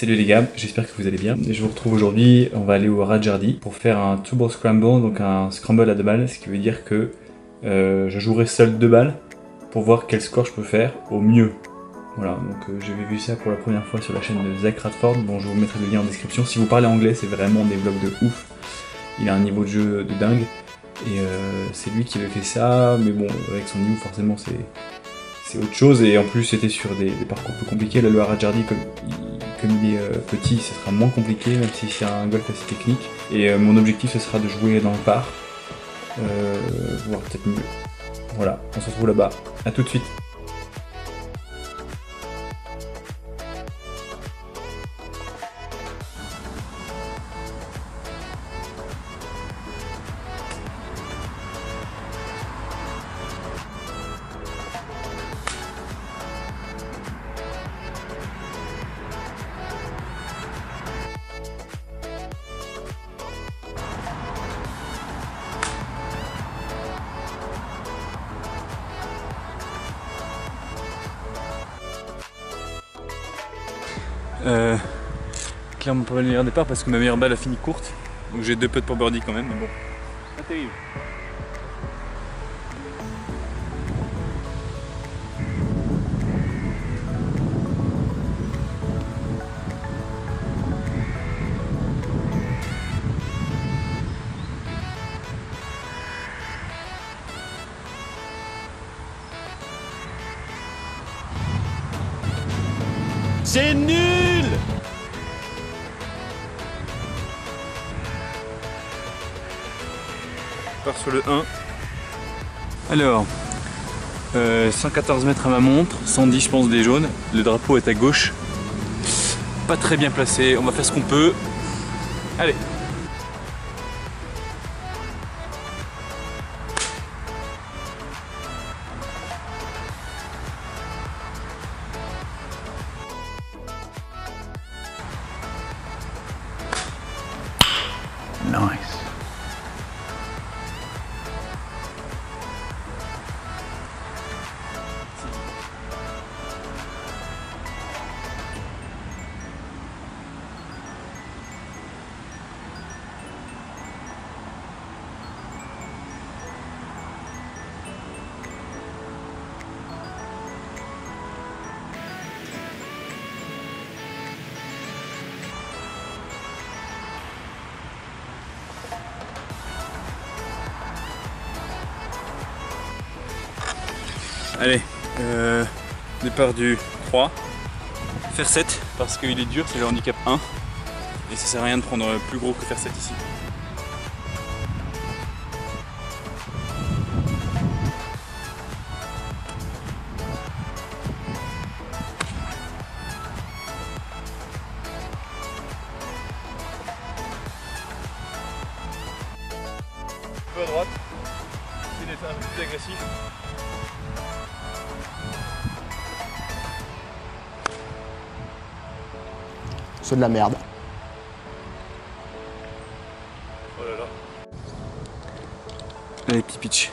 Salut les gars, j'espère que vous allez bien. Je vous retrouve aujourd'hui, on va aller au Rajardi pour faire un two ball scramble, donc un scramble à deux balles, ce qui veut dire que euh, je jouerai seul deux balles pour voir quel score je peux faire au mieux. Voilà, donc euh, j'avais vu ça pour la première fois sur la chaîne de Zach Radford, bon je vous mettrai le lien en description. Si vous parlez anglais, c'est vraiment des vlogs de ouf. Il a un niveau de jeu de dingue, et euh, c'est lui qui avait fait ça, mais bon, avec son niveau forcément c'est autre chose, et en plus c'était sur des, parcours plus compliqués. Le Rajardi, comme comme il est euh, petit, ce sera moins compliqué, même si c'est un golf assez technique. Et euh, mon objectif, ce sera de jouer dans le par, euh, voire peut-être mieux. Voilà, on se retrouve là-bas. A tout de suite. Euh, clairement pas le meilleur départ parce que ma meilleure balle a fini courte. Donc j'ai deux potes pour birdie quand même, mais bon. Pas terrible. Sur le 1. Alors, euh, 114 mètres à ma montre, 110 je pense des jaunes. Le drapeau est à gauche. Pas très bien placé, on va faire ce qu'on peut. Allez Allez, euh, départ du 3. Faire 7 parce qu'il est dur, c'est le handicap 1. Et ça sert à rien de prendre plus gros que faire 7 ici. Un peu à droite, d'être un peu plus agressif. C'est de la merde. Oh là là. Allez, petit pitch.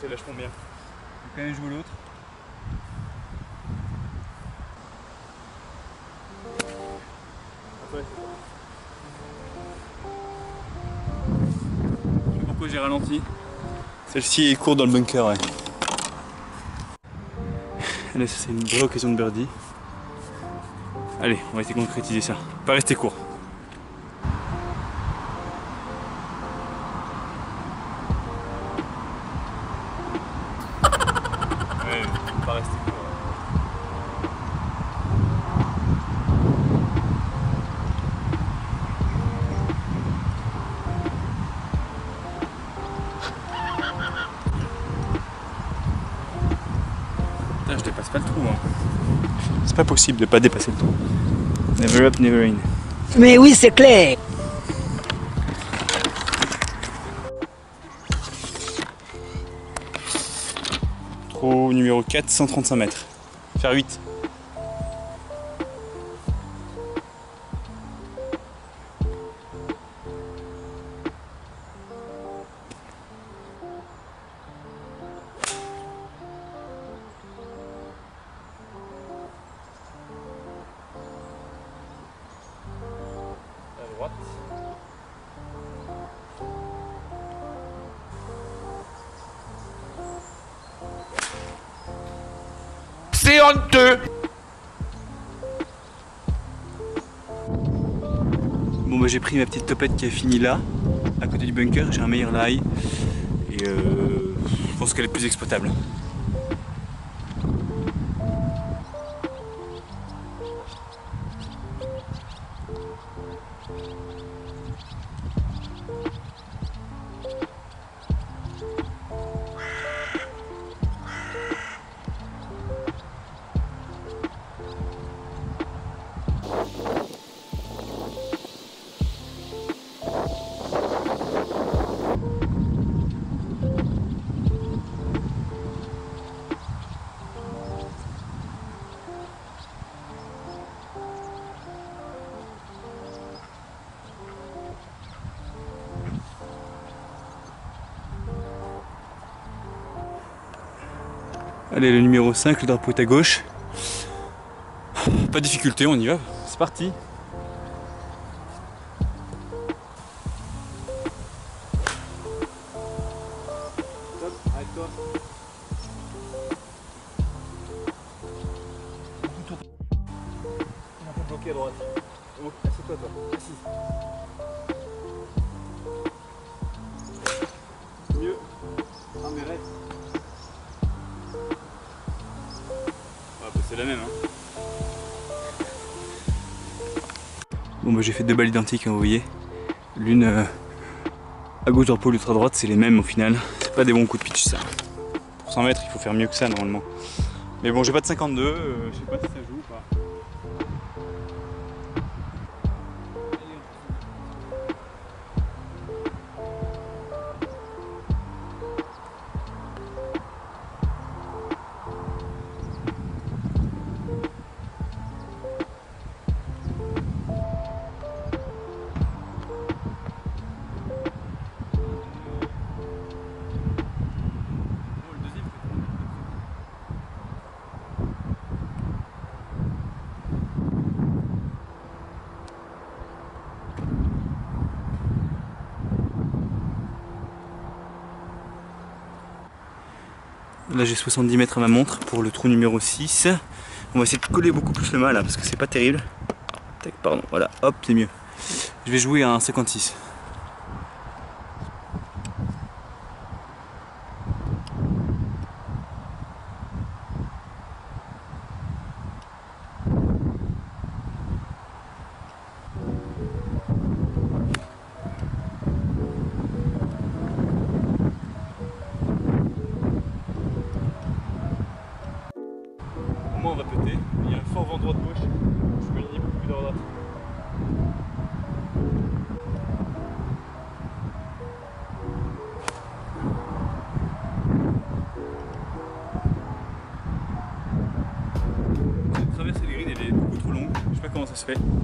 C'est vachement bien. Je vais quand même jouer l'autre. Celle-ci est courte dans le bunker, ouais. Là, ça c'est une vraie occasion de birdie. Allez, on va essayer de concrétiser ça. Pas rester court. Ouais, pas rester court. C'est pas possible de pas dépasser le trou. Never up, never in. Mais oui, c'est clair. Trou numéro 4, 135 mètres. Faire 8. Bon bah j'ai pris ma petite topette qui est finie là, à côté du bunker, j'ai un meilleur lie et euh, je pense qu'elle est plus exploitable. Allez, le numéro 5, le drapeau est à gauche. Pas de difficulté, on y va. C'est parti. Bon bah j'ai fait deux balles identiques hein, vous voyez. L'une euh, à gauche drapeau, l'autre à droite, c'est les mêmes au final. C'est pas des bons coups de pitch ça. Pour 100 mètres il faut faire mieux que ça normalement. Mais bon j'ai pas de 52, euh, je sais pas si ça joue Là j'ai 70 mètres à ma montre pour le trou numéro 6. On va essayer de coller beaucoup plus le mât là parce que c'est pas terrible. Tac, pardon, voilà, hop, c'est mieux. Je vais jouer à un 56. Je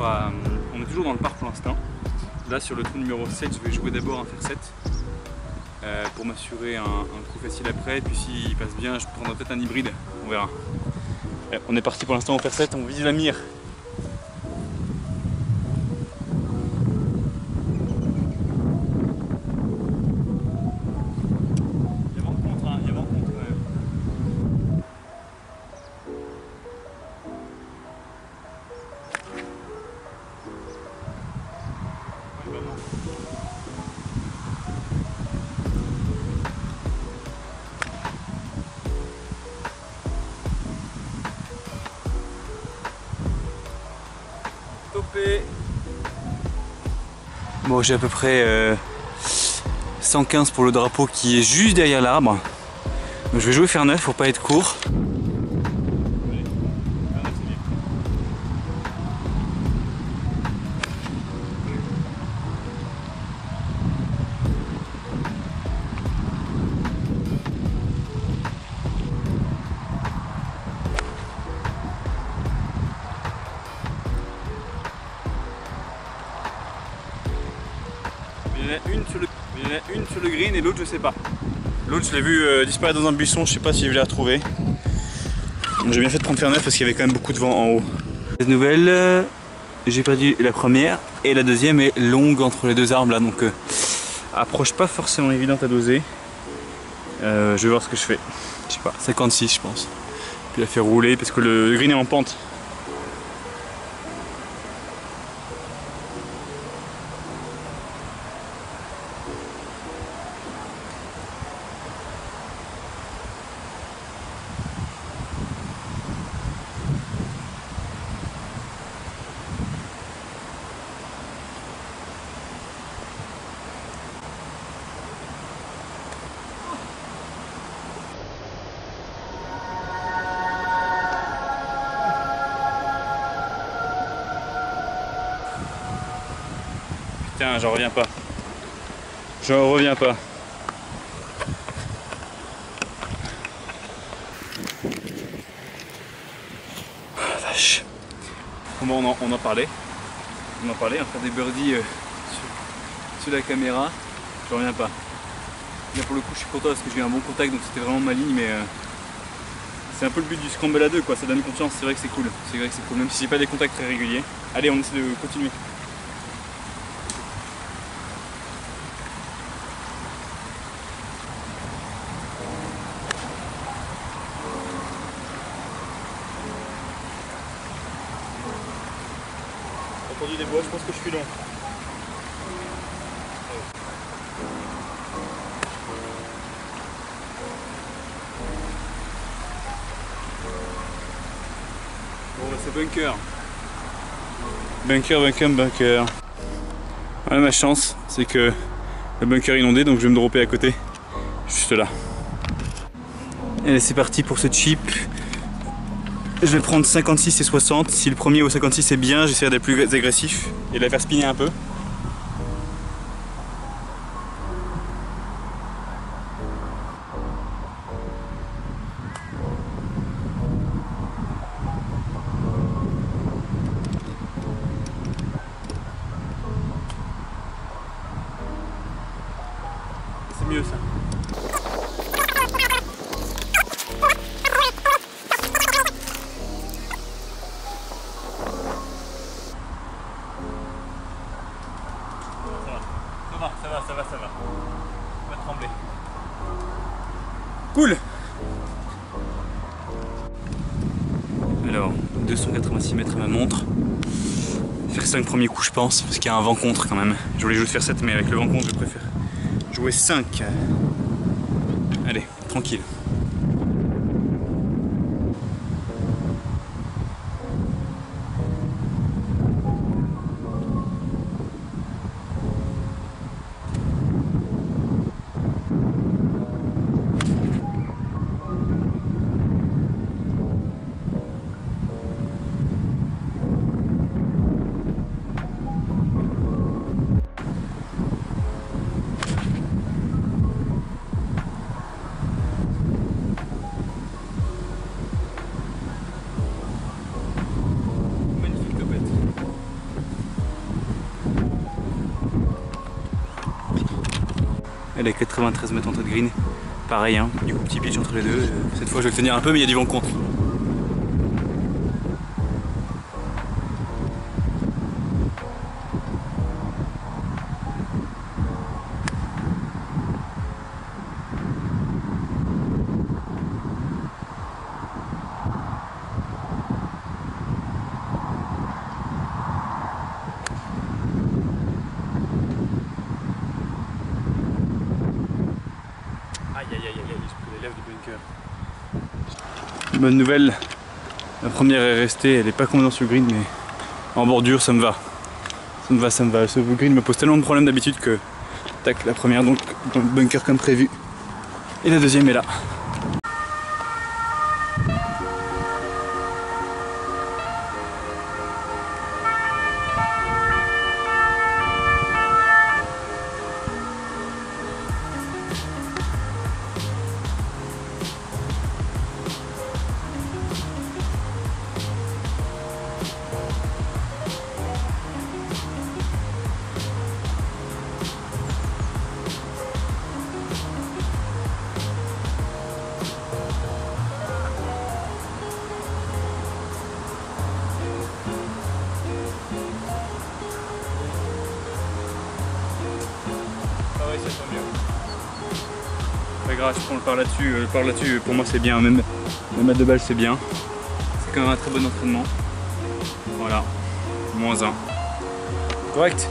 on est toujours dans le parc pour l'instant. Là sur le trou numéro 7, je vais jouer d'abord un fer 7 euh, pour m'assurer un, un coup facile après. Et puis s'il passe bien, je prendrai peut-être un hybride, on verra. Euh, on est parti pour l'instant au fer 7, on vise la mire. Bon, j'ai à peu près euh, 115 pour le drapeau qui est juste derrière l'arbre. Je vais jouer faire neuf pour pas être court. Une sur le, il y en a une sur le green et l'autre je sais pas. L'autre je l'ai vu euh, disparaître dans un buisson, je sais pas si je vais la retrouver. Donc, J'ai bien fait de prendre faire neuf parce qu'il y avait quand même beaucoup de vent en haut. Cette nouvelle, euh, j'ai perdu la première et la deuxième est longue entre les deux arbres là donc euh, approche pas forcément évidente à doser. Je vais voir ce que je fais. Je sais pas, 56 je pense. Puis la faire rouler parce que le green est en pente. J'en reviens pas. J'en reviens pas. Ah, vache. Comment on en, parlait On en parlait, on fait des birdies euh, sur, sur la caméra. J'en reviens pas. Là pour le coup je suis content parce que j'ai eu un bon contact donc c'était vraiment ma ligne mais euh, c'est un peu le but du scramble à deux quoi, ça donne confiance, c'est vrai que c'est cool. C'est vrai que c'est cool, même si j'ai pas des contacts très réguliers. Allez on essaie de continuer. Des bois, je pense que je suis long. Bon bah c'est bunker. Bunker, bunker, bunker. Voilà ma chance, c'est que le bunker est inondé donc je vais me dropper à côté. Juste là. Allez c'est parti pour ce chip. Je vais prendre 56 et 60. Si le premier au 56 est bien, j'essaierai d'être plus agressif et de la faire spinner un peu. C'est mieux ça. Ça 5 premiers coups je pense, parce qu'il y a un vent contre quand même. Je voulais juste faire 7 mais avec le vent contre je préfère jouer 5. Allez, tranquille. Elle est 93 mètres entre de green. Pareil, hein, du coup petit pitch entre les deux. Cette fois je vais le tenir un peu mais il y a du vent contre. Aïe aïe aïe aïe, aïe, j'ai pris les lèvres du bunker. Bonne nouvelle, la première est restée, elle est pas complètement sur green mais en bordure ça me va. Ça me va, ça me va. Ce green me pose tellement de problèmes d'habitude que tac la première donc dans le bunker comme prévu. Et la deuxième est là. Pas grave, je prends le par là-dessus. Le par là-dessus, pour moi, c'est bien. Même, même à deux balles, c'est bien. C'est quand même un très bon entraînement. Voilà. Moins un. Correct